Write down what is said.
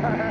Ha ha ha!